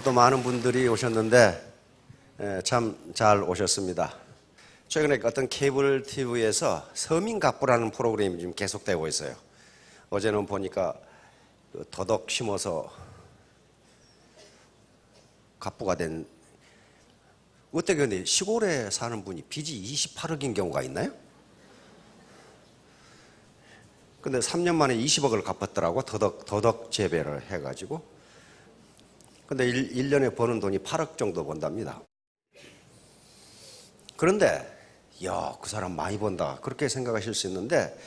오늘도 많은 분들이 오셨는데 참 잘 오셨습니다. 최근에 어떤 케이블 TV에서 서민갑부라는 프로그램이 지금 계속되고 있어요. 어제는 보니까 그 더덕 심어서 갑부가 된 어떻게 근데 시골에 사는 분이 빚이 28억인 경우가 있나요? 근데 3년 만에 20억을 갚았더라고 더덕 더덕 재배를 해가지고 근데 1, 년에 버는 돈이 8억 정도 번답니다. 그런데 야, 그 사람 많이 번다. 그렇게 생각하실 수 있는데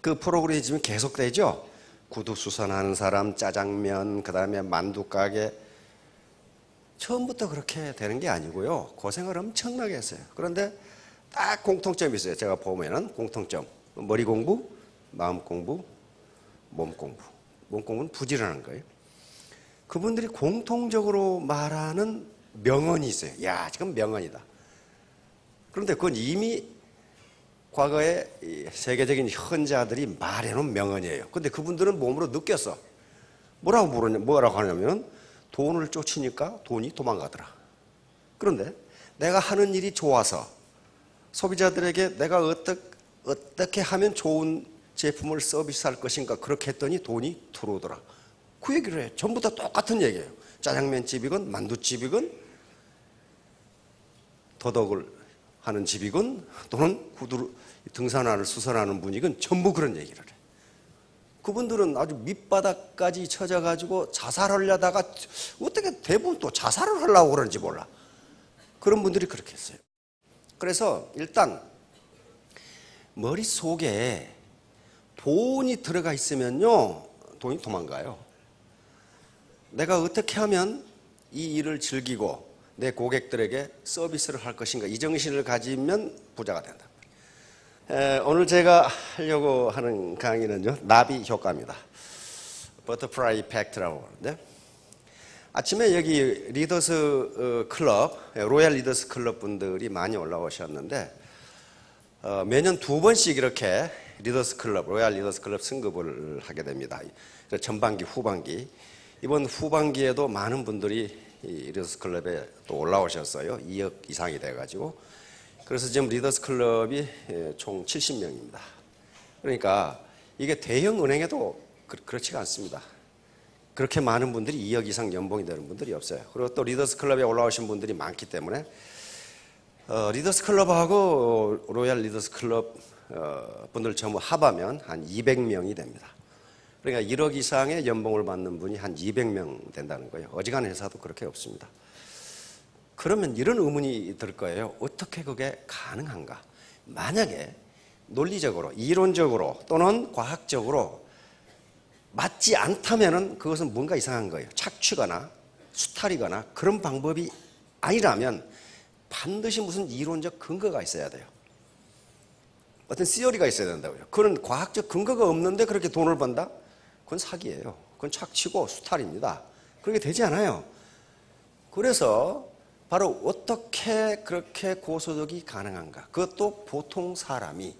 그 프로그램이 지금 계속되죠. 구두 수선하는 사람, 짜장면, 그 다음에 만두 가게 처음부터 그렇게 되는 게 아니고요. 고생을 엄청나게 했어요. 그런데 딱 공통점이 있어요. 제가 보면은 공통점. 머리 공부, 마음 공부, 몸 공부. 몸 공부는 부지런한 거예요. 그분들이 공통적으로 말하는 명언이 있어요. 야, 지금 명언이다. 그런데 그건 이미 과거에 세계적인 현자들이 말해놓은 명언이에요. 근데 그분들은 몸으로 느꼈어. 뭐라고 부르냐, 뭐라고 하냐면 돈을 쫓으니까 돈이 도망가더라. 그런데 내가 하는 일이 좋아서 소비자들에게 내가 어떻게, 어떻게 하면 좋은 제품을 서비스할 것인가 그렇게 했더니 돈이 들어오더라. 그 얘기를 해. 전부 다 똑같은 얘기예요. 짜장면 집이건 만두집이건 도덕을 하는 집이건 또는 구두 등산화를 수선하는 분이건 전부 그런 얘기를 해. 그분들은 아주 밑바닥까지 쳐져가지고 자살하려다가 어떻게 대부분 또 자살을 하려고 그러는지 몰라. 그런 분들이 그렇게 했어요. 그래서 일단 머릿속에 돈이 들어가 있으면요, 돈이 도망가요. 내가 어떻게 하면 이 일을 즐기고 내 고객들에게 서비스를 할 것인가 이 정신을 가지면 부자가 된다. 에, 오늘 제가 하려고 하는 강의는요 나비 효과입니다. 버터프라이 이펙트라고 하는데 아침에 여기 리더스 어, 클럽 로얄 리더스 클럽 분들이 많이 올라오셨는데 어, 매년 두 번씩 이렇게 리더스 클럽 로얄 리더스 클럽 승급을 하게 됩니다. 전반기 후반기 이번 후반기에도 많은 분들이 리더스 클럽에 또 올라오셨어요. 2억 이상이 돼가지고. 그래서 지금 리더스 클럽이 예, 총 70명입니다. 그러니까 이게 대형 은행에도 그렇지가 않습니다. 그렇게 많은 분들이 2억 이상 연봉이 되는 분들이 없어요. 그리고 또 리더스 클럽에 올라오신 분들이 많기 때문에 어, 리더스 클럽하고 로얄 리더스 클럽 어, 분들 전부 합하면 한 200명이 됩니다. 그러니까 1억 이상의 연봉을 받는 분이 한 200명 된다는 거예요. 어지간한 회사도 그렇게 없습니다. 그러면 이런 의문이 들 거예요. 어떻게 그게 가능한가? 만약에 논리적으로, 이론적으로 또는 과학적으로 맞지 않다면 그것은 뭔가 이상한 거예요. 착취거나 수탈이거나 그런 방법이 아니라면 반드시 무슨 이론적 근거가 있어야 돼요. 어떤 시어리가 있어야 된다고요. 그런 과학적 근거가 없는데 그렇게 돈을 번다? 그건 사기예요. 그건 착취고 수탈입니다. 그렇게 되지 않아요. 그래서 바로 어떻게 그렇게 고소득이 가능한가? 그것도 보통 사람이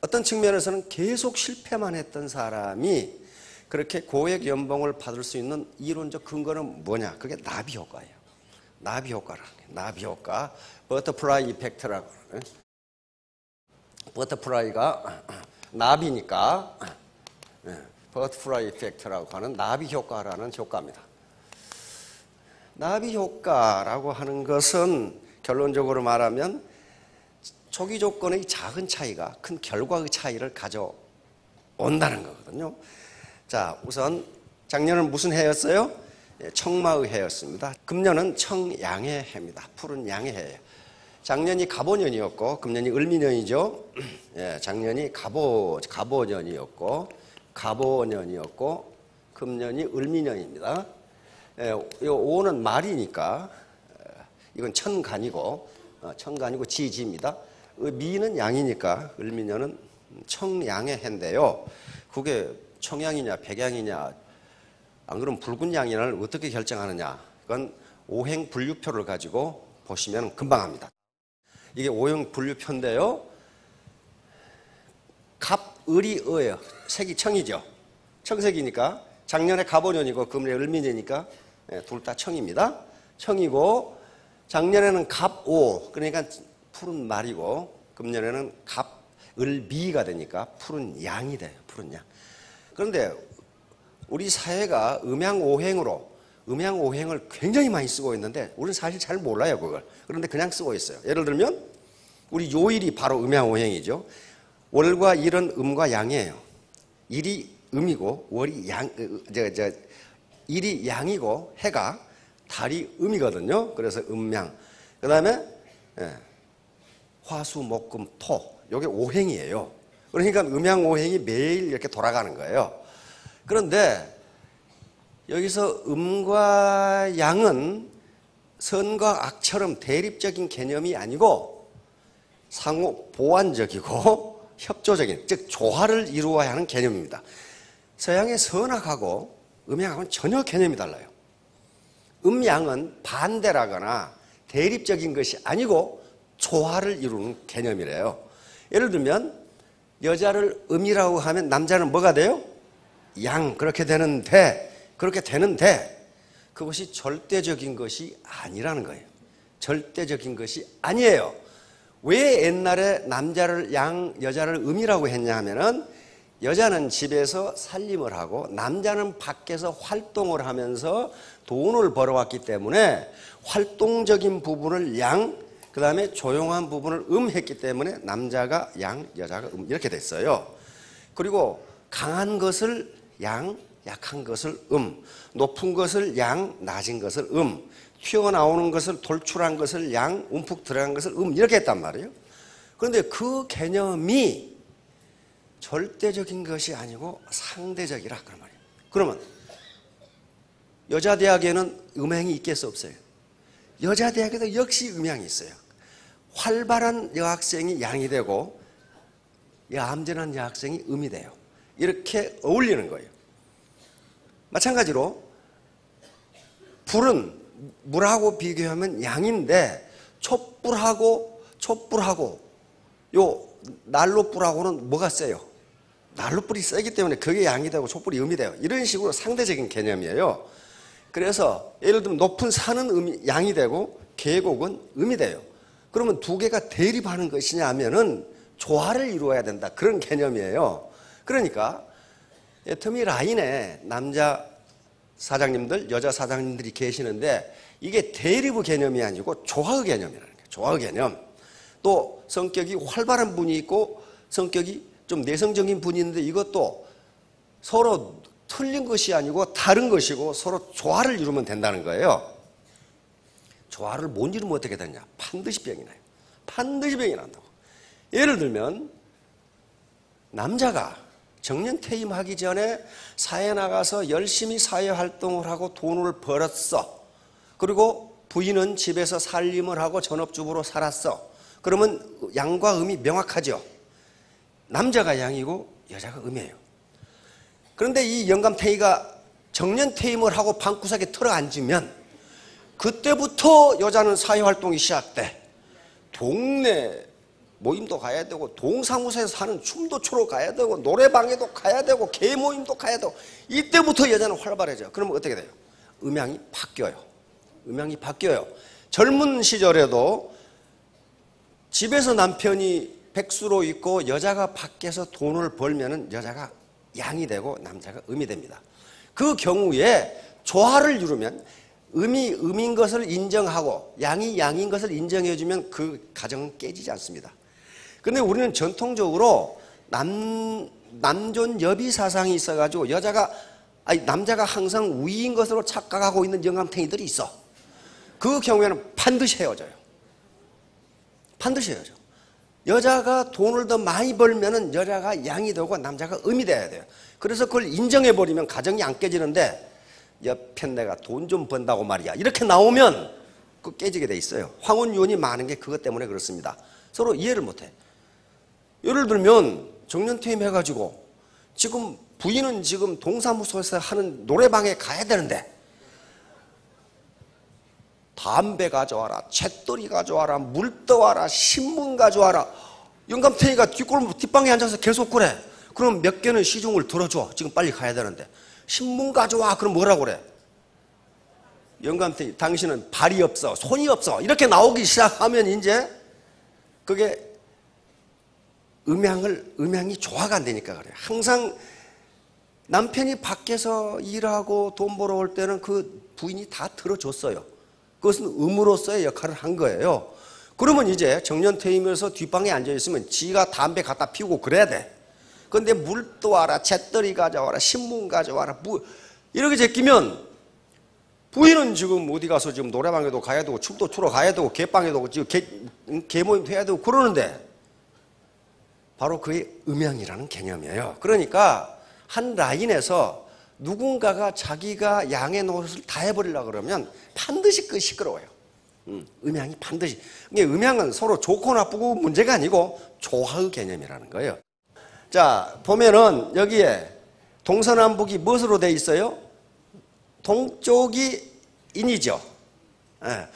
어떤 측면에서는 계속 실패만 했던 사람이 그렇게 고액 연봉을 받을 수 있는 이론적 근거는 뭐냐? 그게 나비 효과예요. 나비 효과라는 게 나비 효과, butterfly effect라고 하는 butterfly가 나비니까 butterfly effect라고 하는 나비 효과라는 효과입니다. 나비 효과라고 하는 것은 결론적으로 말하면 초기 조건의 작은 차이가 큰 결과의 차이를 가져온다는 거거든요. 자, 우선 작년은 무슨 해였어요? 예, 청마의 해였습니다. 금년은 청양의 해입니다. 푸른 양의 해예요. 작년이 갑오년이었고 금년이 을미년이죠. 예, 작년이 갑오 갑오년이었고 갑오년이었고 금년이 을미년입니다. 예, 이 5는 말이니까 이건 천간이고 어, 천간이고 지지입니다. 미는 양이니까 을미년은 청양의 해인데요. 그게 청양이냐 백양이냐 안 그러면 붉은 양이냐를 어떻게 결정하느냐 그건 오행 분류표를 가지고 보시면 금방 합니다. 이게 오행 분류표인데요. 갑, 을이 어예요. 색이 청이죠. 청색이니까 작년에 갑오년이고 금년에 을미년이니까 예, 둘다 청입니다. 청이고 작년에는 갑오 그러니까 푸른 말이고 금년에는 갑 을미가 되니까 푸른 양이 돼요. 푸른 양. 그런데 우리 사회가 음양오행으로 음양오행을 굉장히 많이 쓰고 있는데 우리는 사실 잘 몰라요 그걸. 그런데 그냥 쓰고 있어요. 예를 들면 우리 요일이 바로 음양오행이죠. 월과 일은 음과 양이에요. 일이 음이고 월이 양, 저, 저, 일이 양이고 해가 달이 음이거든요. 그래서 음양. 그 다음에 예, 화수, 목금, 토. 요게 오행이에요. 그러니까 음양 오행이 매일 이렇게 돌아가는 거예요. 그런데 여기서 음과 양은 선과 악처럼 대립적인 개념이 아니고 상호 보완적이고 협조적인 즉 조화를 이루어야 하는 개념입니다. 서양의 선악하고 음양하고는 전혀 개념이 달라요. 음양은 반대라거나 대립적인 것이 아니고 조화를 이루는 개념이래요. 예를 들면 여자를 음이라고 하면 남자는 뭐가 돼요? 양 그렇게 되는데 그렇게 되는데 그것이 절대적인 것이 아니라는 거예요. 절대적인 것이 아니에요. 왜 옛날에 남자를 양, 여자를 음이라고 했냐 하면은 여자는 집에서 살림을 하고 남자는 밖에서 활동을 하면서 돈을 벌어왔기 때문에 활동적인 부분을 양, 그 다음에 조용한 부분을 음 했기 때문에 남자가 양, 여자가 음 이렇게 됐어요. 그리고 강한 것을 양, 약한 것을 음, 높은 것을 양, 낮은 것을 음, 튀어나오는 것을 돌출한 것을 양, 움푹 들어간 것을 음 이렇게 했단 말이에요. 그런데 그 개념이 절대적인 것이 아니고 상대적이라 그런 말이에요. 그러면 여자 대학에는 음향이 있겠어 없어요? 여자 대학에도 역시 음향이 있어요. 활발한 여학생이 양이 되고 얌전한 여학생이 음이 돼요. 이렇게 어울리는 거예요. 마찬가지로 불은 물하고 비교하면 양인데 촛불하고 촛불하고 요 난로불하고는 뭐가 세요? 난로불이 세기 때문에 그게 양이 되고 촛불이 음이 돼요. 이런 식으로 상대적인 개념이에요. 그래서 예를 들면 높은 산은 음이, 양이 되고 계곡은 음이 돼요. 그러면 두 개가 대립하는 것이냐 하면은 조화를 이루어야 된다. 그런 개념이에요. 그러니까 터미 라인에 남자 사장님들, 여자 사장님들이 계시는데 이게 대립의 개념이 아니고 조화의 개념이라는 거예요. 조화의 개념. 또 성격이 활발한 분이 있고 성격이 좀 내성적인 분이 있는데 이것도 서로 틀린 것이 아니고 다른 것이고 서로 조화를 이루면 된다는 거예요. 조화를 못 이루면 어떻게 되냐? 반드시 병이 나요. 반드시 병이 난다고. 예를 들면 남자가 정년 퇴임하기 전에 사회 나가서 열심히 사회 활동을 하고 돈을 벌었어. 그리고 부인은 집에서 살림을 하고 전업주부로 살았어. 그러면 양과 음이 명확하죠. 남자가 양이고 여자가 음이에요. 그런데 이 영감탱이가 정년 퇴임을 하고 방구석에 틀어 앉으면 그때부터 여자는 사회활동이 시작돼. 동네 모임도 가야 되고 동사무소에서 사는 춤도 추러 가야 되고 노래방에도 가야 되고 개 모임도 가야 되고 이때부터 여자는 활발해져요. 그러면 어떻게 돼요? 음향이 바뀌어요. 음향이 바뀌어요. 젊은 시절에도 집에서 남편이 백수로 있고 여자가 밖에서 돈을 벌면은 여자가 양이 되고 남자가 음이 됩니다. 그 경우에 조화를 이루면 음이 음인 것을 인정하고 양이 양인 것을 인정해주면 그 가정은 깨지지 않습니다. 근데 우리는 전통적으로 남, 남존 여비 사상이 있어가지고 여자가, 아니, 남자가 항상 우위인 것으로 착각하고 있는 영감탱이들이 있어. 그 경우에는 반드시 헤어져요. 반드시 헤어져. 여자가 돈을 더 많이 벌면은 여자가 양이 되고 남자가 음이 돼야 돼요. 그래서 그걸 인정해버리면 가정이 안 깨지는데 옆에 내가 돈 좀 번다고 말이야. 이렇게 나오면 그 깨지게 돼 있어요. 황혼 유언이 많은 게 그것 때문에 그렇습니다. 서로 이해를 못 해. 예를 들면 정년퇴임 해가지고 지금 부인은 지금 동사무소에서 하는 노래방에 가야 되는데 담배 가져와라, 채돌이 가져와라, 물 떠와라, 신문 가져와라. 영감탱이가 뒷골 뒷방에 앉아서 계속 그래. 그럼 몇 개는 시중을 들어줘. 지금 빨리 가야 되는데. 신문 가져와. 그럼 뭐라고 그래? 영감탱이 당신은 발이 없어 손이 없어 이렇게 나오기 시작하면 이제 그게 음향을 음향이 조화가 안 되니까 그래요. 항상 남편이 밖에서 일하고 돈 벌어 올 때는 그 부인이 다 들어줬어요. 그것은 음으로서의 역할을 한 거예요. 그러면 이제 정년 퇴임해서 뒷방에 앉아 있으면 지가 담배 갖다 피우고 그래야 돼. 근데 물도 와라, 잿더리 가져와라, 신문 가져와라, 뭐 이렇게 제끼면 부인은 지금 어디 가서 지금 노래방에도 가야 되고 춤도 추러 가야 되고 개방에도 지금 개, 개 모임도 해야 되고 그러는데 바로 그게 음양이라는 개념이에요. 그러니까 한 라인에서 누군가가 자기가 양의 노릇을 다 해버리려고 그러면 반드시 그 시끄러워요. 음, 음양이 반드시. 음양은 서로 좋고 나쁘고 문제가 아니고 조화의 개념이라는 거예요. 자, 보면은 여기에 동서남북이 무엇으로 돼 있어요? 동쪽이 인이죠. 예.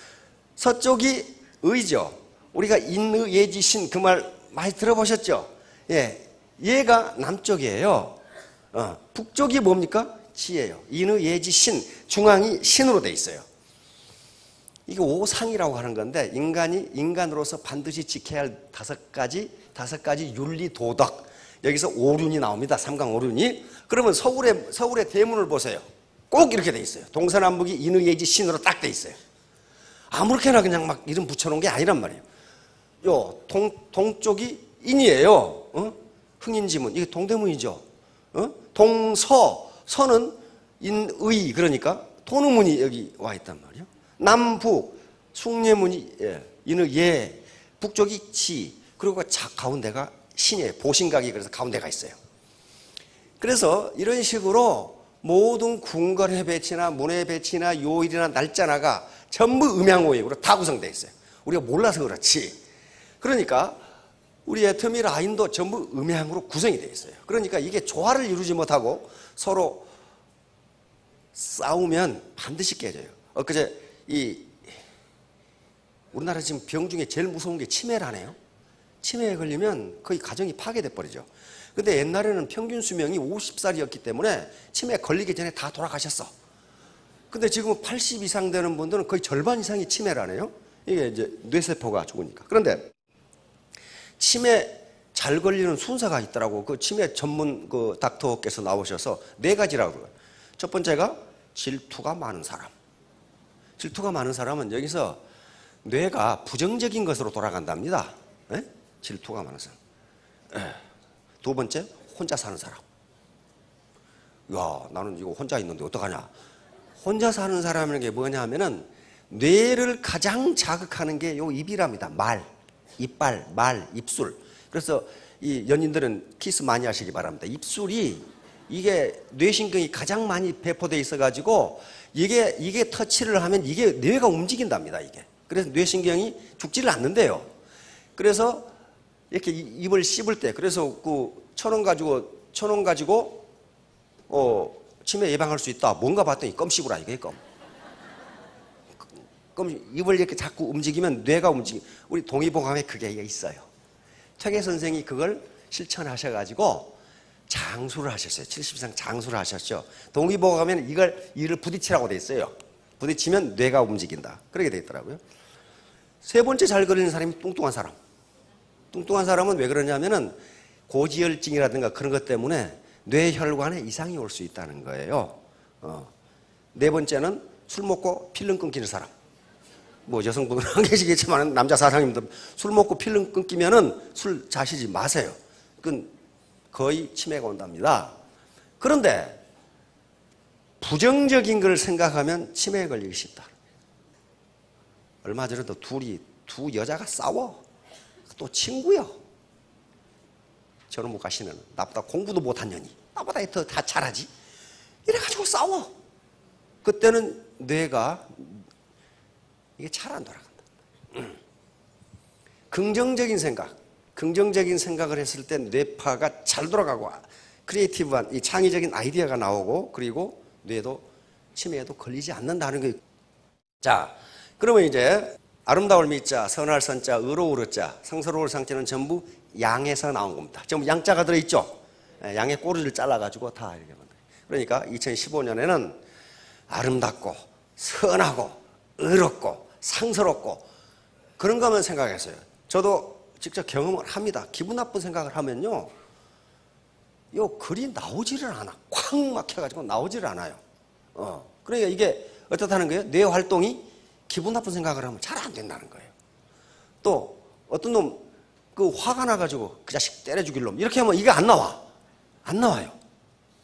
서쪽이 의죠. 우리가 인의예지신 그 말 많이 들어보셨죠? 예. 얘가 남쪽이에요. 어. 북쪽이 뭡니까? 지예요. 인의 예지 신, 중앙이 신으로 돼 있어요. 이게 오상이라고 하는 건데 인간이 인간으로서 반드시 지켜야 할 다섯 가지 다섯 가지 윤리 도덕 여기서 오륜이 나옵니다. 삼강 오륜이. 그러면 서울의 서울의 대문을 보세요. 꼭 이렇게 돼 있어요. 동서남북이 인의 예지 신으로 딱 돼 있어요. 아무렇게나 그냥 막 이름 붙여놓은 게 아니란 말이에요. 요 동, 동쪽이 인이에요. 어? 흥인지문 이게 동대문이죠. 어? 동서 서는 인의 그러니까 통우문이 여기 와 있단 말이에요. 남북 숭례문이 예, 인의 예 북쪽이 지 그리고 자, 가운데가 신이에요. 보신각이 그래서 가운데가 있어요. 그래서 이런 식으로 모든 궁궐의 배치나 문의 배치나 요일이나 날짜나가 전부 음양오역으로 다 구성되어 있어요. 우리가 몰라서 그렇지. 그러니까 우리 애터미 라인도 전부 음양으로 구성이 되어 있어요. 그러니까 이게 조화를 이루지 못하고 서로 싸우면 반드시 깨져요. 엊그제 이 우리나라 지금 병 중에 제일 무서운 게 치매라네요. 치매에 걸리면 거의 가정이 파괴돼 버리죠. 근데 옛날에는 평균 수명이 50살이었기 때문에 치매에 걸리기 전에 다 돌아가셨어. 근데 지금 80 이상 되는 분들은 거의 절반 이상이 치매라네요. 이게 이제 뇌세포가 죽으니까. 그런데 치매 잘 걸리는 순서가 있더라고. 그 치매 전문 그 닥터께서 나오셔서 네 가지라고 그래요. 첫 번째가 질투가 많은 사람. 질투가 많은 사람은 여기서 뇌가 부정적인 것으로 돌아간답니다. 에? 질투가 많은 사람. 에. 두 번째, 혼자 사는 사람. 야, 나는 이거 혼자 있는데 어떡하냐. 혼자 사는 사람이라는 게 뭐냐 하면은 뇌를 가장 자극하는 게 요 입이랍니다. 말, 이빨, 말, 입술. 그래서 이 연인들은 키스 많이 하시기 바랍니다. 입술이 이게 뇌신경이 가장 많이 배포돼 있어가지고 이게 이게 터치를 하면 이게 뇌가 움직인답니다. 이게 그래서 뇌신경이 죽지를 않는데요. 그래서 이렇게 입을 씹을 때 그래서 그 천원 가지고 천원 가지고 어 치매 예방할 수 있다. 뭔가 봤더니 껌 씹으라 이게 껌. 껌 입을 이렇게 자꾸 움직이면 뇌가 움직이. 우리 동의보감에 그게 있어요. 퇴계 선생이 그걸 실천하셔가지고 장수를 하셨어요. 70 이상 장수를 하셨죠. 동의보감에는 이걸 이를 부딪히라고 돼 있어요. 부딪히면 뇌가 움직인다. 그렇게 돼 있더라고요. 세 번째 잘 그리는 사람이 뚱뚱한 사람. 뚱뚱한 사람은 왜 그러냐면은 고지혈증이라든가 그런 것 때문에 뇌혈관에 이상이 올 수 있다는 거예요. 어. 네 번째는 술 먹고 필름 끊기는 사람. 뭐 여성분은 안 계시겠지만 남자 사장님들 술 먹고 필름 끊기면은 술 자시지 마세요. 그건 거의 치매가 온답니다. 그런데 부정적인 걸 생각하면 치매에 걸리기 쉽다. 얼마 전에도 둘이 두 여자가 싸워. 또 친구요. 저는 못 가시는 나보다 공부도 못한 년이 나보다 더 다 잘하지. 이래가지고 싸워. 그때는 뇌가 이게 잘 안 돌아간다. 음. 긍정적인 생각, 긍정적인 생각을 했을 때 뇌파가 잘 돌아가고 creative한 이 창의적인 아이디어가 나오고 그리고 뇌도 치매에도 걸리지 않는다는 거예요. 자, 그러면 이제 아름다울 미자, 선할 선자, 의로울 자, 성스러울 상자는 전부 양에서 나온 겁니다. 전부 양자가 들어있죠. 예, 양의 꼬리를 잘라가지고 다 이렇게 만들. 그러니까 2015년에는 아름답고 선하고 의롭고 상스럽고 그런 것만 생각했어요. 저도 직접 경험을 합니다. 기분 나쁜 생각을 하면요. 요 글이 나오지를 않아. 꽉 막혀가지고 나오지를 않아요. 어. 그러니까 이게 어떻다는 거예요? 뇌 활동이 기분 나쁜 생각을 하면 잘 안 된다는 거예요. 또 어떤 놈 그 화가 나가지고 그 자식 때려 죽일 놈 이렇게 하면 이게 안 나와. 안 나와요.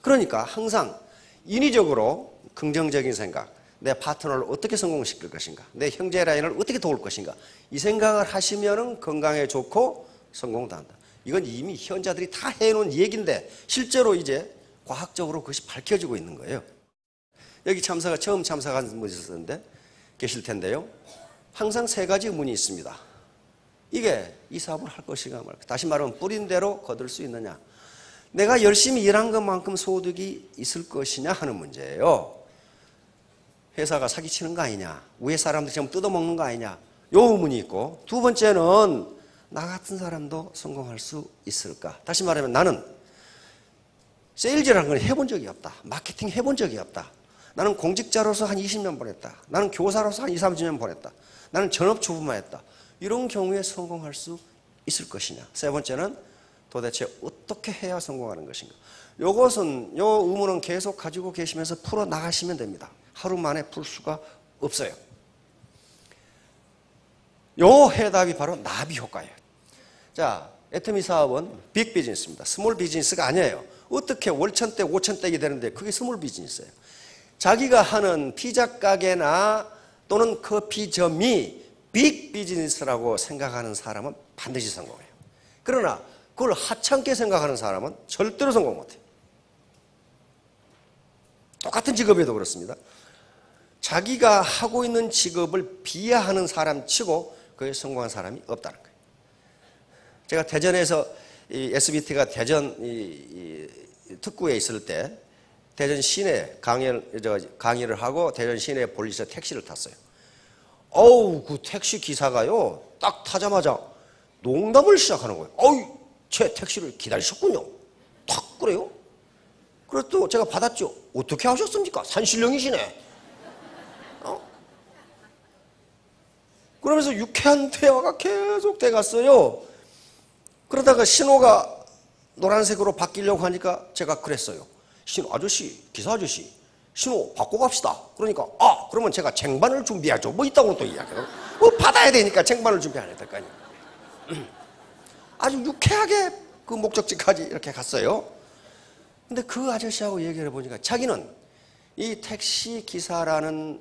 그러니까 항상 인위적으로 긍정적인 생각, 내 파트너를 어떻게 성공시킬 것인가, 내 형제 라인을 어떻게 도울 것인가 이 생각을 하시면은 건강에 좋고 성공도 한다. 이건 이미 현자들이 다 해놓은 얘기인데 실제로 이제 과학적으로 그것이 밝혀지고 있는 거예요. 여기 참사가 처음 참사한 분이 있었는데 계실 텐데요. 항상 세 가지 문이 있습니다. 이게 이 사업을 할 것인가 말까. 다시 말하면 뿌린 대로 거둘 수 있느냐. 내가 열심히 일한 것만큼 소득이 있을 것이냐 하는 문제예요. 회사가 사기치는 거 아니냐. 위에 사람들이 좀 뜯어먹는 거 아니냐. 요 의문이 있고 두 번째는 나 같은 사람도 성공할 수 있을까. 다시 말하면 나는 세일즈라는 걸 해본 적이 없다. 마케팅 해본 적이 없다. 나는 공직자로서 한 20년 보냈다. 나는 교사로서 한 2, 30년 보냈다. 나는 전업주부만 했다. 이런 경우에 성공할 수 있을 것이냐. 세 번째는 도대체 어떻게 해야 성공하는 것인가. 요것은 요 의문은 계속 가지고 계시면서 풀어 나가시면 됩니다. 하루 만에 풀 수가 없어요. 요 해답이 바로 나비 효과예요. 자, 애터미 사업은 big business입니다. small business가 아니에요. 어떻게 월천대, 오천대이 되는데 그게 small business예요. 자기가 하는 피자 가게나 또는 커피점이 big business라고 생각하는 사람은 반드시 성공해요. 그러나 그걸 하찮게 생각하는 사람은 절대로 성공 못해요. 똑같은 직업에도 그렇습니다. 자기가 하고 있는 직업을 비하하는 사람 치고 그에 성공한 사람이 없다는 거예요. 제가 대전에서 이 SBT가 대전 이, 이 특구에 있을 때 대전 시내 강연, 저, 강의를 하고 대전 시내 볼리스 택시를 탔어요. 어우, 그 택시 기사가요, 딱 타자마자 농담을 시작하는 거예요. 어우, 제 택시를 기다리셨군요. 탁 그래요. 그래서 또 제가 받았죠. 어떻게 하셨습니까? 산신령이시네. 그러면서 유쾌한 대화가 계속 돼갔어요. 그러다가 신호가 노란색으로 바뀌려고 하니까 제가 그랬어요. 신호 아저씨, 기사 아저씨, 신호 바꿔 갑시다. 그러니까 아 그러면 제가 쟁반을 준비하죠. 뭐 있다고 또 이야기해요. 뭐 받아야 되니까 쟁반을 준비해야 될 거 아니에요. 아주 유쾌하게 그 목적지까지 이렇게 갔어요. 근데 그 아저씨하고 얘기를 해보니까 자기는 이 택시 기사라는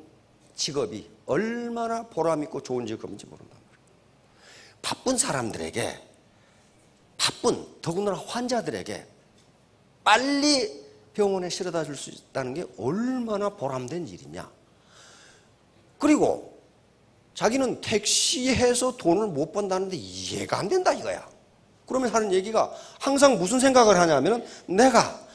직업이 얼마나 보람있고 좋은 직업인지 모른단 말이에요. 바쁜 사람들에게, 바쁜, 더군다나 환자들에게 빨리 병원에 실어다 줄 수 있다는 게 얼마나 보람된 일이냐. 그리고 자기는 택시해서 돈을 못 번다는데 이해가 안 된다 이거야. 그러면 하는 얘기가 항상 무슨 생각을 하냐면 내가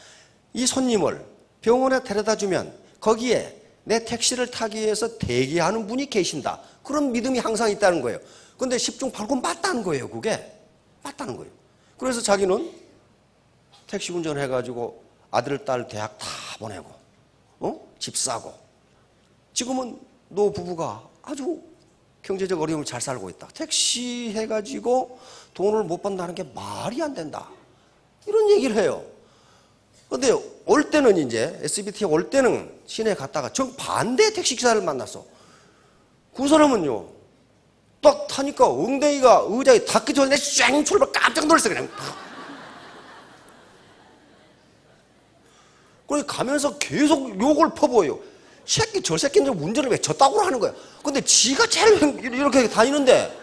이 손님을 병원에 데려다 주면 거기에 내 택시를 타기 위해서 대기하는 분이 계신다. 그런 믿음이 항상 있다는 거예요. 근데 10중 8구 맞다는 거예요, 그게. 맞다는 거예요. 그래서 자기는 택시 운전해가지고 아들, 딸 대학 다 보내고, 어? 집 사고. 지금은 노 부부가 아주 경제적 어려움 없이 잘 살고 있다. 택시 해가지고 돈을 못 번다는 게 말이 안 된다. 이런 얘기를 해요. 근데 올 때는 이제 SBT에 올 때는 시내 갔다가 정반대 택시 기사를 만났어. 그 사람은요, 딱 타니까 엉덩이가 의자에 닿기 전에 쌩 출발 깜짝 놀랐어, 그냥. 그래 가면서 계속 욕을 퍼부어요. 새끼 저 새끼는 운전을 왜 저따구로 하는 거야. 근데 지가 제일 이렇게 다니는데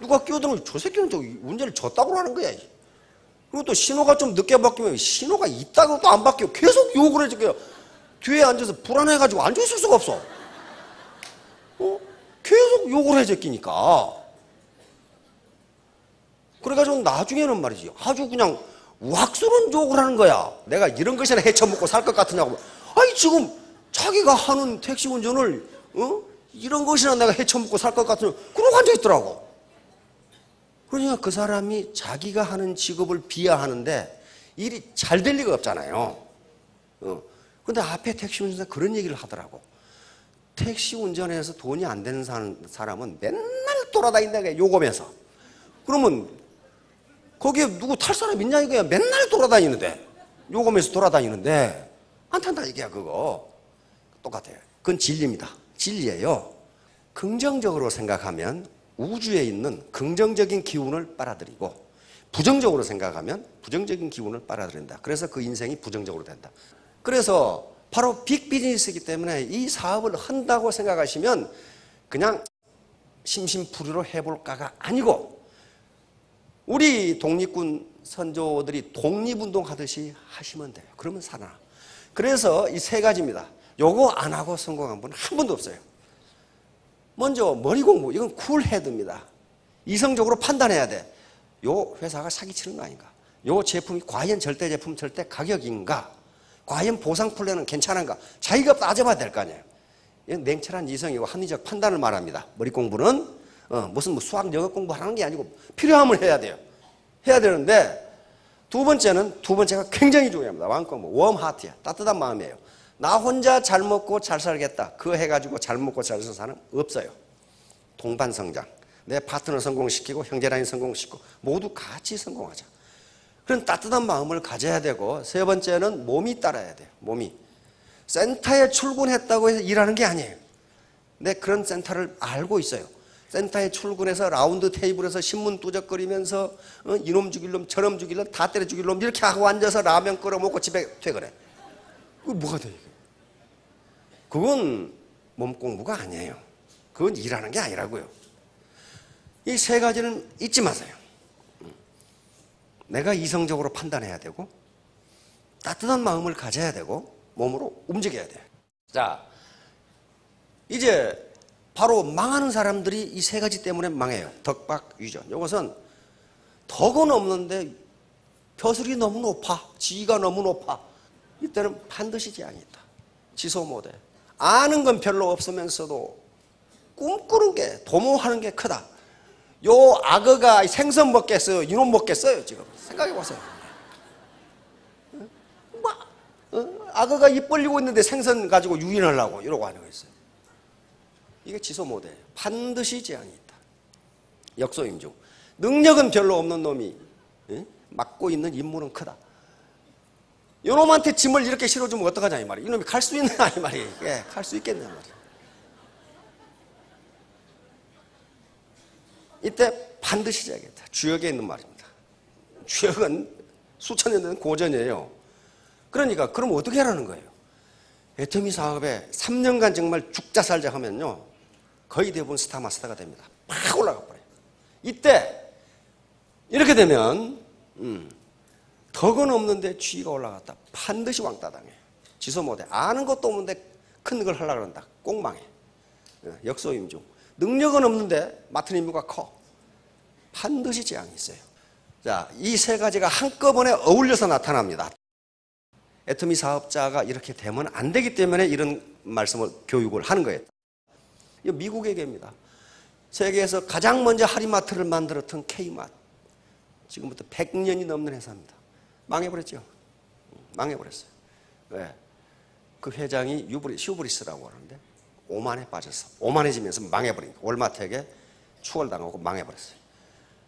누가 끼어들면 저 새끼는 또 운전을 저따구로 하는 거야. 그리고 또 신호가 좀 늦게 바뀌면 신호가 있다고 또 안 바뀌어. 계속 욕을 해줄게요. 뒤에 앉아서 불안해가지고 앉아있을 수가 없어. 어? 계속 욕을 해 제끼니까. 그래가지고 나중에는 말이지. 아주 그냥 왁스런 욕을 하는 거야. 내가 이런 것이나 헤쳐먹고 살 것 같으냐고. 아니, 지금 자기가 하는 택시 운전을, 어? 이런 것이나 내가 헤쳐먹고 살 것 같으냐. 그러고 앉아있더라고. 그러니까 그 사람이 자기가 하는 직업을 비하하는데 일이 잘 될 리가 없잖아요. 어. 근데 앞에 택시 운전사 그런 얘기를 하더라고. 택시 운전해서 돈이 안 되는 사람은 맨날 돌아다닌다 요금에서. 그러면 거기에 누구 탈 사람 있냐 이거야. 맨날 돌아다니는데. 요금에서 돌아다니는데. 안 탄다 이게야 그거. 똑같아요. 그건 진리입니다. 진리예요. 긍정적으로 생각하면 우주에 있는 긍정적인 기운을 빨아들이고 부정적으로 생각하면 부정적인 기운을 빨아들인다 그래서 그 인생이 부정적으로 된다 그래서 바로 빅 비즈니스이기 때문에 이 사업을 한다고 생각하시면 그냥 심심풀이로 해볼까가 아니고 우리 독립군 선조들이 독립운동 하듯이 하시면 돼요. 그러면 살아. 그래서 이 세 가지입니다. 요거 안 하고 성공한 분은 한 분도 없어요. 먼저 머리 공부. 이건 쿨헤드입니다. 이성적으로 판단해야 돼. 요 회사가 사기치는 거 아닌가? 요 제품이 과연 절대 제품 절대 가격인가? 과연 보상 플랜은 괜찮은가? 자기가 따져봐야 될 거 아니에요. 냉철한 이성이고 합리적 판단을 말합니다. 머리 공부는 어, 무슨 뭐 수학 영어 공부하는 게 아니고 필요하면 해야 돼요. 해야 되는데 두 번째는 두 번째가 굉장히 중요합니다. 왕 공부, 웜 하트야. 따뜻한 마음이에요. 나 혼자 잘 먹고 잘 살겠다. 그거 해가지고 잘 먹고 잘 사는 사람 없어요. 동반 성장. 내 파트너 성공시키고 형제라인 성공시키고 모두 같이 성공하자. 그런 따뜻한 마음을 가져야 되고 세 번째는 몸이 따라야 돼요. 몸이. 센터에 출근했다고 해서 일하는 게 아니에요. 내 그런 센터를 알고 있어요. 센터에 출근해서 round table에서 신문 뚜적거리면서 어, 이놈 죽일 놈 저놈 죽일 놈 다 때려 죽일 놈 이렇게 하고 앉아서 라면 끓여 먹고 집에 퇴근해. 그 뭐가 돼 이게? 그건 몸 공부가 아니에요. 그건 일하는 게 아니라고요. 이 세 가지는 잊지 마세요. 내가 이성적으로 판단해야 되고 따뜻한 마음을 가져야 되고 몸으로 움직여야 돼. 자, 이제 바로 망하는 사람들이 이 세 가지 때문에 망해요. 덕박, 위전. 이것은 덕은 없는데 벼슬이 너무 높아. 지위가 너무 높아. 이때는 반드시 재앙이 있다. 지소 모델. 아는 건 별로 없으면서도 꿈꾸는 게, 도모하는 게 크다. 요 악어가 생선 먹겠어요? 이놈 먹겠어요? 지금. 생각해 보세요. 어? 악어가 입 벌리고 있는데 생선 가지고 유인하려고 이러고 하는 거 있어요. 이게 지소 모델. 반드시 재앙이 있다. 역소임 중. 능력은 별로 없는 놈이 예? 맡고 있는 임무는 크다. 이놈한테 짐을 이렇게 실어주면 어떡하냐 이 말이에요. 이놈이 갈 수 있느냐 이 말이에요. 예, 갈 수 있겠냐 말이에요. 이때 반드시 재야겠다. 주역에 있는 말입니다. 주역은 수천 년 된 고전이에요. 그러니까 그럼 어떻게 하라는 거예요? 애터미 사업에 3년간 정말 죽자 살자 하면요. 거의 대부분 스타 마스터가 됩니다. 팍 올라가 버려요. 이때 이렇게 되면 음, 덕은 없는데 쥐가 올라갔다. 반드시 왕따 당해. 지소 못해. 아는 것도 없는데 큰 걸 하려고 그런다. 꼭 망해. 어, 역소임중. 능력은 없는데 맡은 임무가 커. 반드시 재앙이 있어요. 자, 이 세 가지가 한꺼번에 어울려서 나타납니다. 애터미 사업자가 이렇게 되면 안 되기 때문에 이런 말씀을 교육을 하는 거예요. 이 미국의 얘기입니다. 세계에서 가장 먼저 하리마트를 만들었던 K마트. 지금부터 100년이 넘는 회사입니다. 망해버렸죠. 망해버렸어요. 왜? 그 회장이 유브리, 슈브리스라고 하는데 오만에 빠졌어. 오만해지면서 망해버린 월마트에게 추월당하고 망해버렸어요.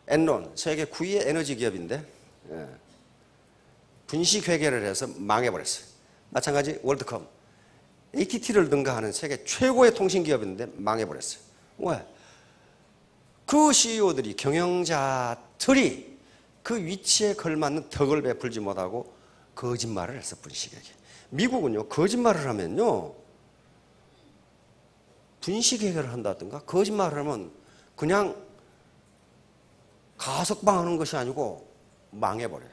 엔론, 세계 9위의 에너지 기업인데 예. 분식 회계를 해서 망해버렸어요. 마찬가지 월드컵. ATT를 능가하는 세계 최고의 통신기업인데 망해버렸어요. 왜? 그 CEO들이, 경영자들이 그 위치에 걸맞는 덕을 베풀지 못하고 거짓말을 했어, 분식회계. 미국은요, 거짓말을 하면요, 분식회계를 한다든가, 거짓말을 하면 그냥 가석방하는 것이 아니고 망해버려요.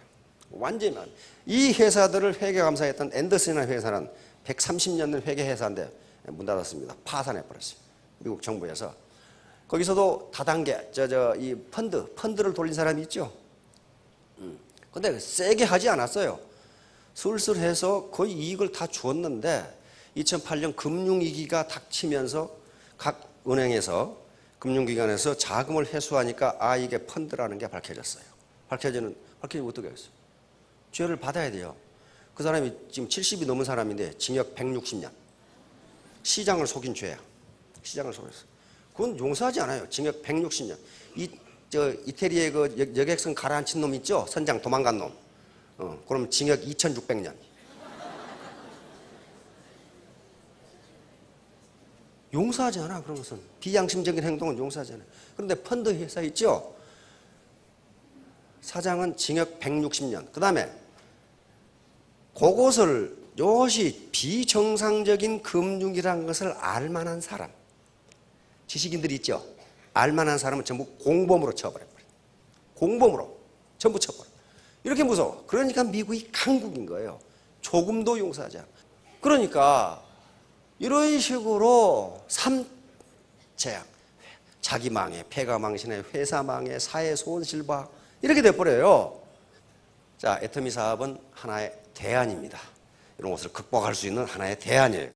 완전히 망. 이 회사들을 회계감사했던 앤더슨이라는 회사는 130년 된 회계 회사인데 문 닫았습니다. 파산해 버렸어요. 미국 정부에서 거기서도 다단계 저 저 이 펀드 펀드를 돌린 사람이 있죠. 음. 근데 세게 하지 않았어요. 술술해서 거의 이익을 다 주었는데 2008년 금융위기가 닥치면서 각 은행에서 금융기관에서 자금을 회수하니까 아 이게 펀드라는 게 밝혀졌어요. 밝혀지는 밝혀지면 어떻게 하겠어요? 죄를 받아야 돼요. 그 사람이 지금 70이 넘은 사람인데 징역 160년. 시장을 속인 죄야. 시장을 속였어. 그건 용서하지 않아요. 징역 160년. 이, 저, 이태리의 그 여- 여객선 가라앉힌 놈 있죠? 선장 도망간 놈. 어, 그럼 징역 2600년. 용서하지 않아, 그런 것은. 비양심적인 행동은 용서하지 않아. 그런데 펀드 회사 있죠? 사장은 징역 160년. 그 다음에 그것을 이것이 비정상적인 금융이라는 것을 알 만한 사람. 지식인들이 있죠? 알만한 사람은 전부 공범으로 쳐버려버려. 공범으로 전부 쳐버려. 이렇게 무서워. 그러니까 미국이 강국인 거예요. 조금도 용서하지 않아. 그러니까 이런 식으로 삼재앙, 자기 망해, 폐가 망신해, 회사 망해, 사회 손실봐 이렇게 돼버려요. 자, 애터미 사업은 하나의 대안입니다. 이런 것을 극복할 수 있는 하나의 대안이에요.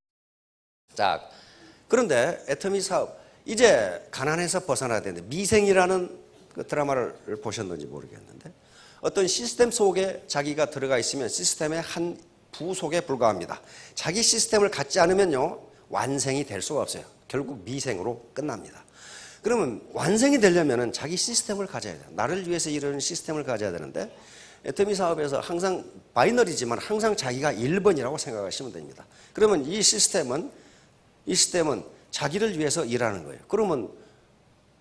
자, 그런데 애터미 사업 이제 가난에서 벗어나야 되는데 미생이라는 그 드라마를 보셨는지 모르겠는데 어떤 시스템 속에 자기가 들어가 있으면 시스템의 한 부속에 불과합니다. 자기 시스템을 갖지 않으면요 완생이 될 수가 없어요. 결국 미생으로 끝납니다. 그러면 완성이 되려면 자기 시스템을 가져야 돼요. 나를 위해서 이런 시스템을 가져야 되는데 애터미 사업에서 항상 바이너리지만 항상 자기가 1번이라고 생각하시면 됩니다. 그러면 이 시스템은 이 시스템은 자기를 위해서 일하는 거예요. 그러면